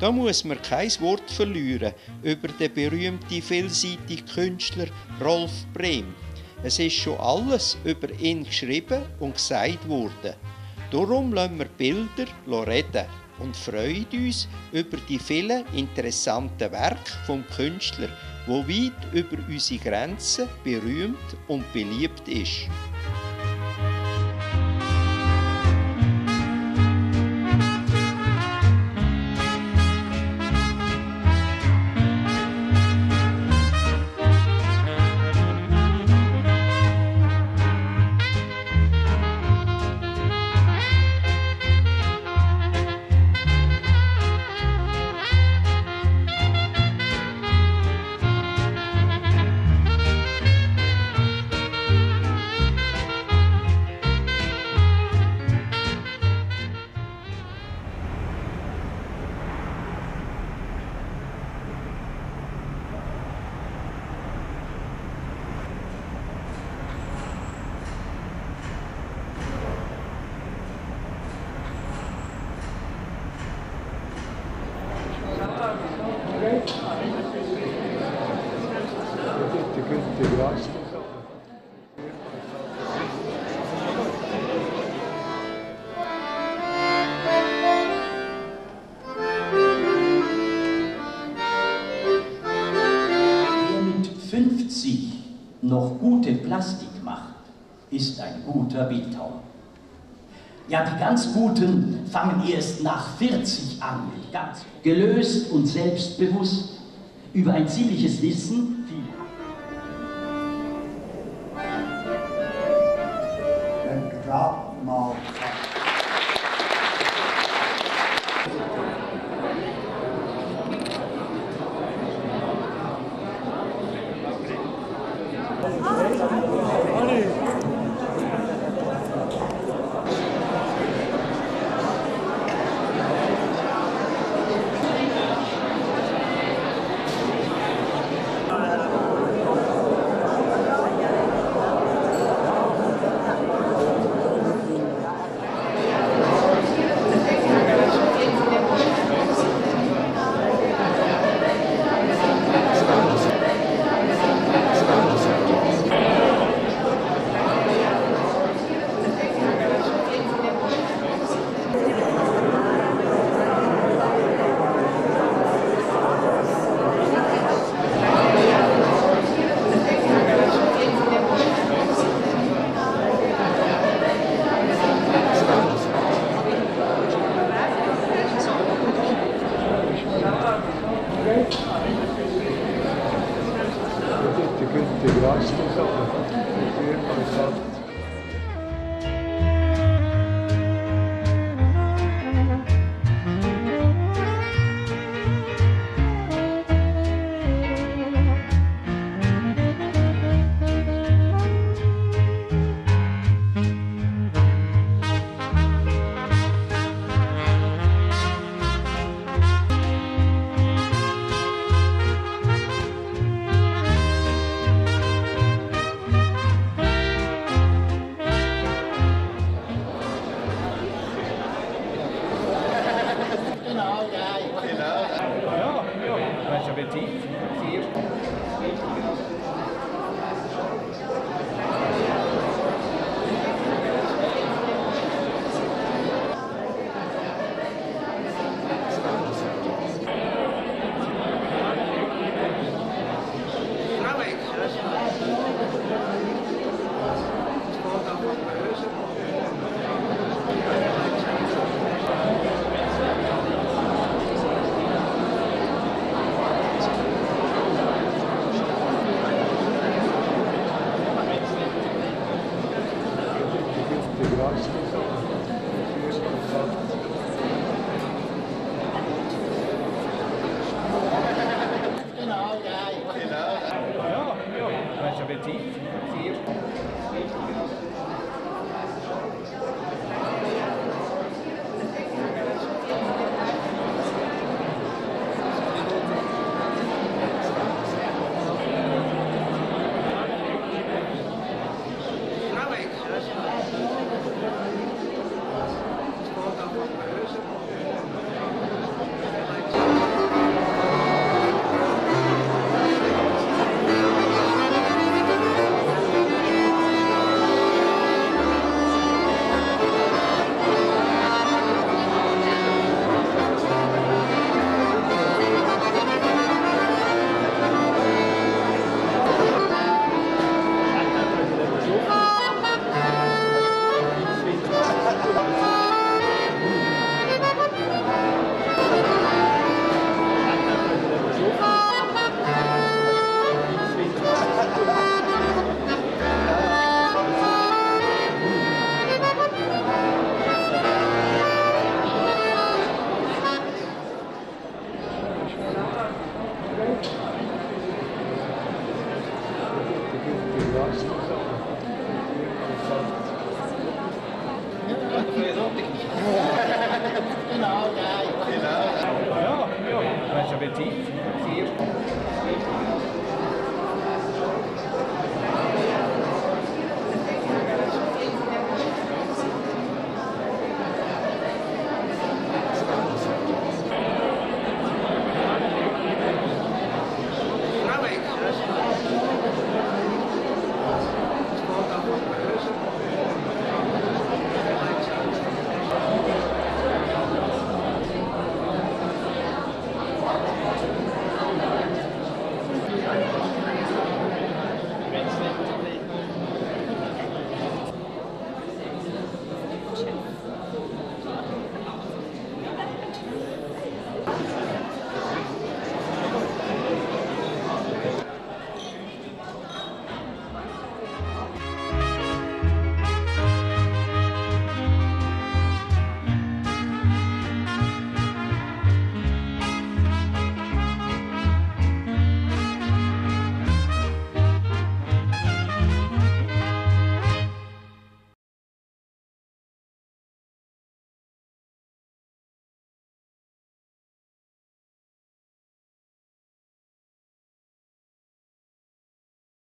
Da muss man kein Wort verlieren über den berühmten vielseitigen Künstler Rolf Brehm. Es ist schon alles über ihn geschrieben und gesagt worden. Darum lassen wir Bilder reden und freuen uns über die vielen interessanten Werke vom Künstler, wo weit über unsere Grenzen berühmt und beliebt ist. Wer mit 50 noch gute Plastik macht, ist ein guter Bildhauer. Ja, die ganz Guten fangen erst nach 40 an, ganz gelöst und selbstbewusst über ein ziemliches Wissen. Die Thank you. Ja, ja. Weißt du, Appetit. Sehr.